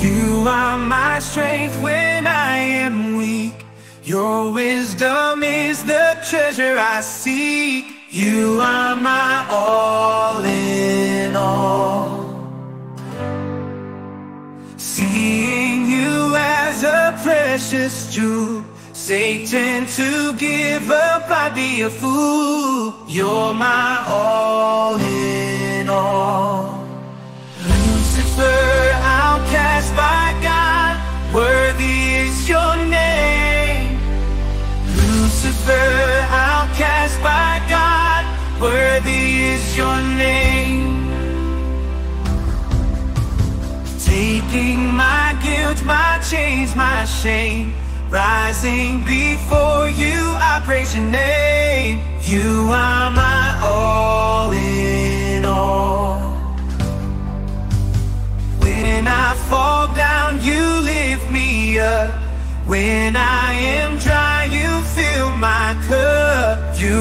You are my strength when I am weak. Your wisdom is the treasure I seek. You are my all in all. Seeing you as a precious jewel. Satan to give up, I'd be a fool. You're my all name. Taking my guilt, my chains, my shame. Rising before you, I praise your name. You are my all in all. When I fall down, you lift me up. When I am dry, you fill my cup. You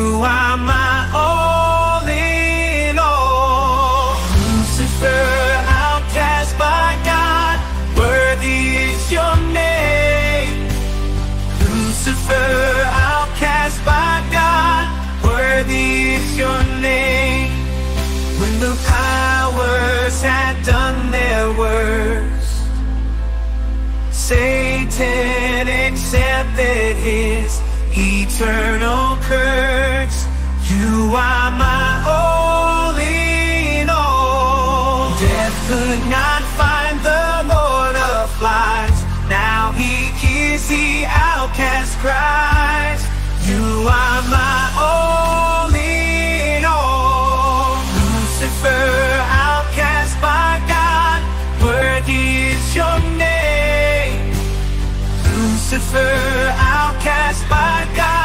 Lucifer, outcast by God, worthy is your name. When the powers had done their worst, Satan accepted his eternal curse. You are my all all. Death could not find the Lord of. Now he outcast cries. You are my all in all. Lucifer, outcast by God, worthy is your name. Lucifer, outcast by God.